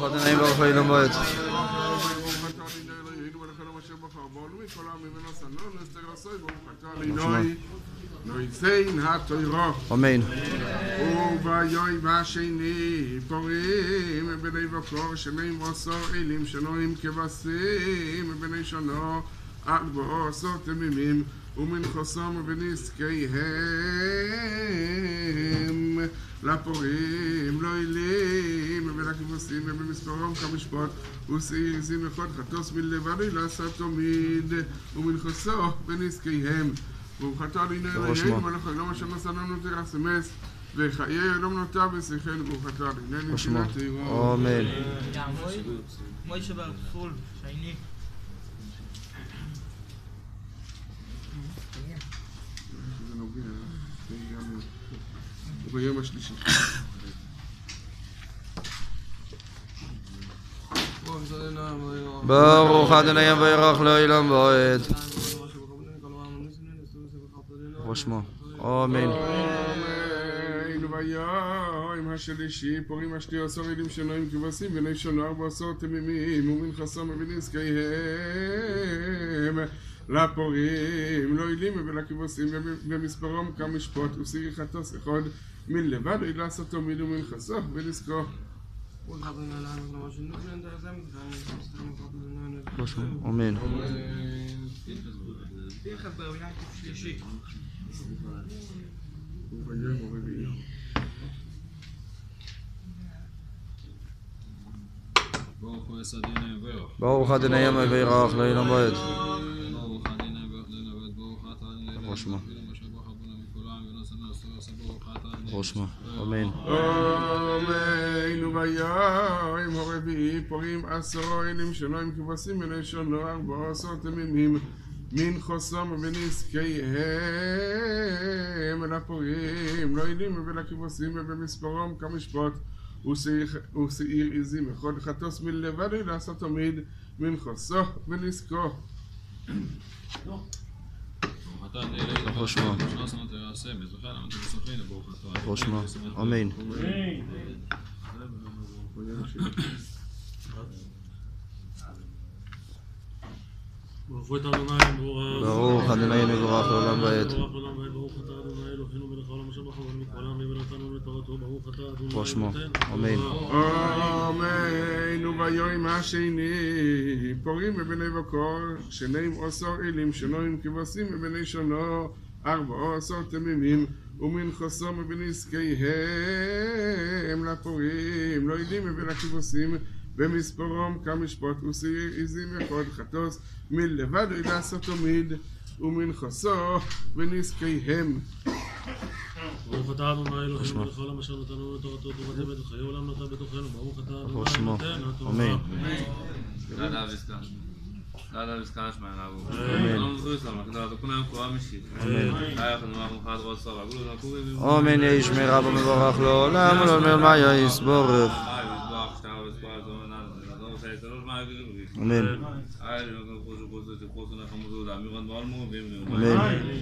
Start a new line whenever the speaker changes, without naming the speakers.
ברוך אתה נעים ברוך לעילום מועד.
נויסיין התוירו
אמן.
וביוי בשני פורים בני בקור שני מוסור אלים שנועים כבשים בני שונו עד בעושו תמימים ומנחוסום ונזקיהם לפורים לא אלים ולכבשים ובמספרום כמשפט ושעיזים אחד חטוס מלבד לעשה תמיד ומנחוסו אדינו
ברוך שמו.
אלוהינו מלך העולם אשר נשא לנו תרסמס וחיי אלום נוטה ברוך
שמו.
נתינת עירו
אמן.
מוישה בר פול, שייני.
זה נוגע, זה גם ביום השלישי
ברוך אדוני וירח לעילום מועד. ברוך שמו. אמן.
אמן ויום השלישי פורים השתי עשר עדים שנועים כבשים בני שונו ארבע עשר תמימים ומן ובנזקיהם לפורים לא עילים ולכבשים במספרם כמשפוט וסירי חטוס אחד מלבד עילה סתומיד ומן חסוך ונזכו
ברוך שמו. אמן.
ברוך הוא יסדינו יברך.
ברוך אדוני וירח לעילום מועד. שמו. אמן.
אמן וביום הרביעי פורים עשרו אלים שנועים כבשים בני שונו ארבע עשר תמימים מן חוסם ונזקיהם לפורים לא אלים ולכבשים ובמספרם כמשפט ושעיר עזים אחד חטוס מלבד לעשות תמיד מן חוסו ונזקו
ברוך אתה אדינו
ברוך שמו.
שנשאנו תרסם. מזוכן אמרתי בסוכנו ברוך אתה.
ברוך שמו. אמן.
ברוך אתה אדוני ברוך
ברוך אדוני מבורך לעולם ועד.
אלוהינו.
אמן.
אמן וביום השני פורים בבני בקור שניים עשר אלים שנועים כבשים בבני שונו ארבע עשר תמימים ומן חסום ובנזקיהם לפורים לא יודעים מבין הכבשים במספרם כמשפט ושעיר עזים אחד חטוס מלבד לעשות תמיד ומן חסו ונזקיהם
ברוך אתה אבא מהי אלוהים לכל המשל נתנו לנו תורתו תורתו ואת חיי עולם אתה בתוכנו ברוך אתה
אבא מהי
נותן התורה
אמן
לא דאב יש קאש מאן אבו
אמן
אמן זוס אמא קדא דא קונא קוא מישי
אמן
אייא קנו אמא חד רוס סבא גולו דא קובי בי אמן
אמן